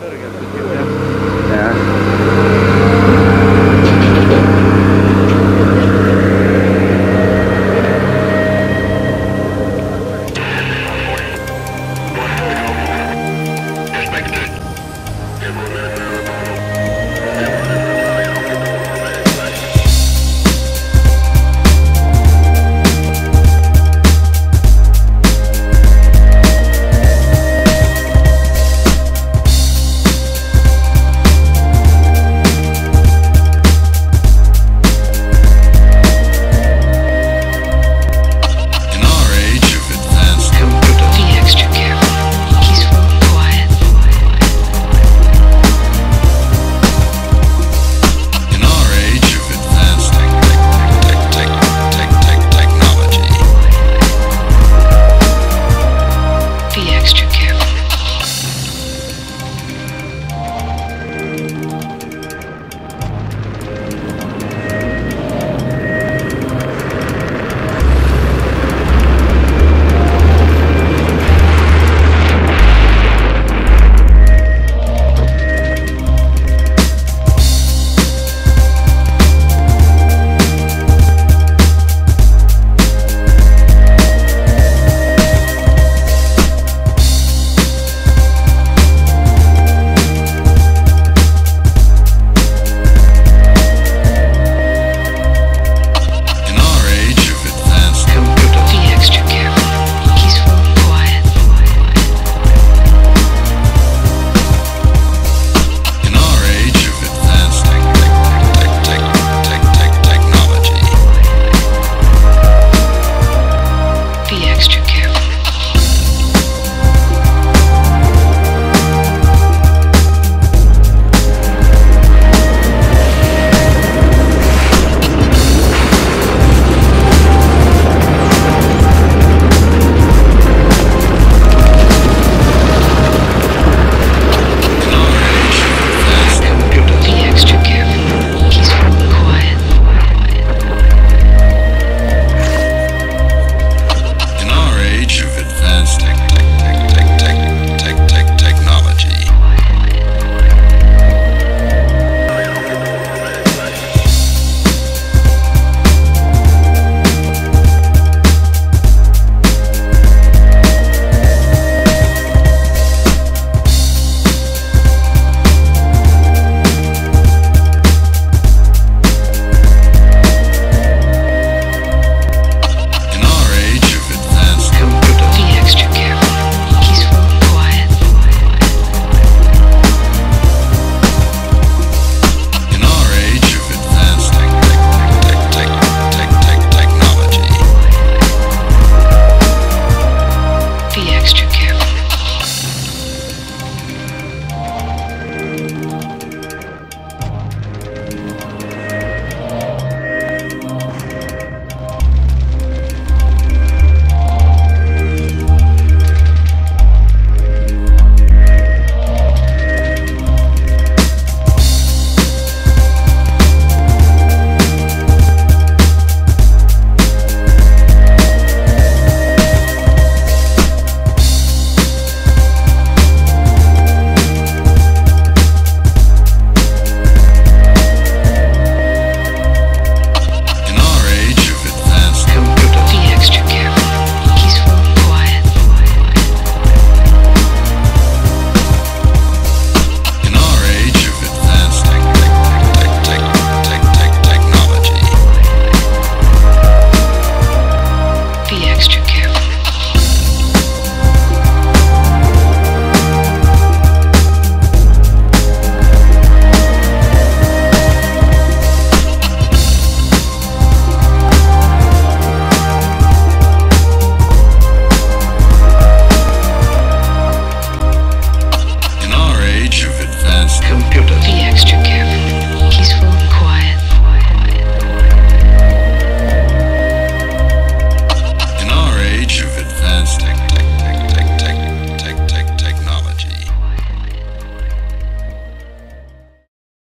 Verga.